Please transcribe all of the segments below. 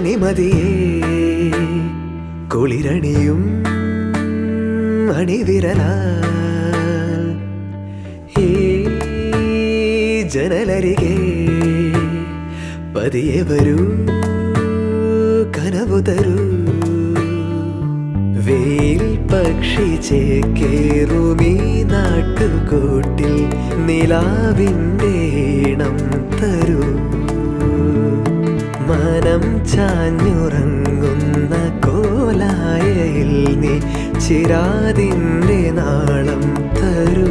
മണിമതിയേ കുളിരണിയും അണിവിരലാൽ. ജനലരികെ പതിയെ വരൂ കനവു തരൂ. പക്ഷി ചേക്കേറുമീ നാട്ടുകൂട്ടിൽ നിലാവിന്റെ ഇണം തരൂ. മനം ചാഞ്ഞുറങ്ങുന്ന കോലായയിൽ നീ ചിരാതിന്റെ നാളം തരൂ.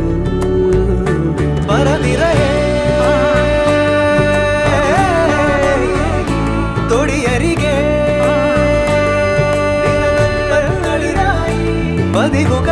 പതിവുകളാ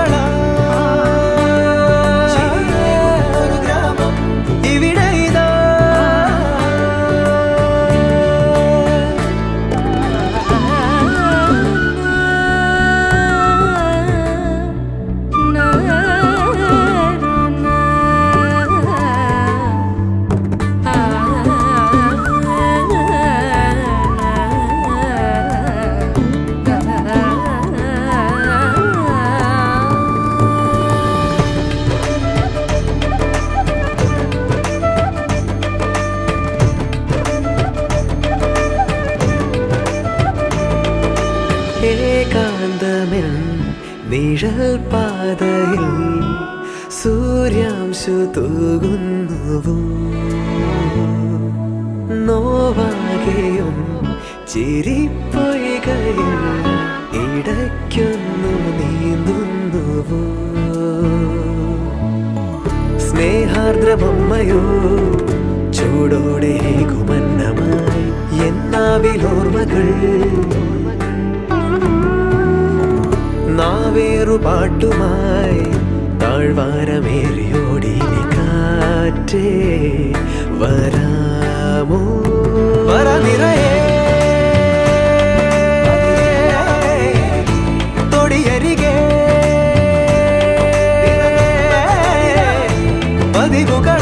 ഏകാന്തമെൻ നിഴൽ പാതയിൽ സൂര്യാംശു തൂകുന്നുവും? നോവാകെയും ചിരിപ്പൊയ്കയിൽ ഇടയ്ക്കൊന്നു നീന്തുന്നുവോ? സ്നേഹാർദ്രബൊമ്മയോ ചൂടോടെ കുമന്നമായി എന്നാവിലോർമ്മകൾ നാവേറു പാട്ടുമായി താഴ്വാരമേറിയോടി നീ കാറ്റേ വരാമോ വരനിറയേ തൊടിയരികെ പതിവുകളാ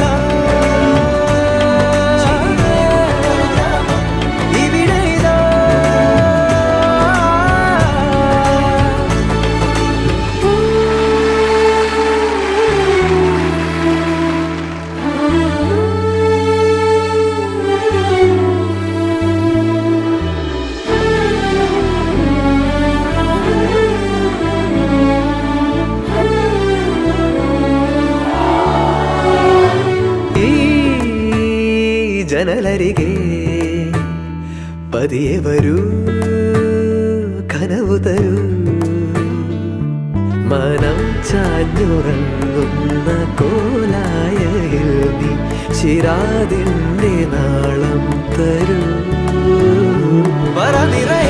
ജനലരികെ പതിയെ വരൂ കനവു തരൂ. മനം ചാഞ്ഞുറങ്ങുന്ന കോലായയിൽ നീ ചിരാതിന്റെ നാളം തരൂ. പറനിറയെ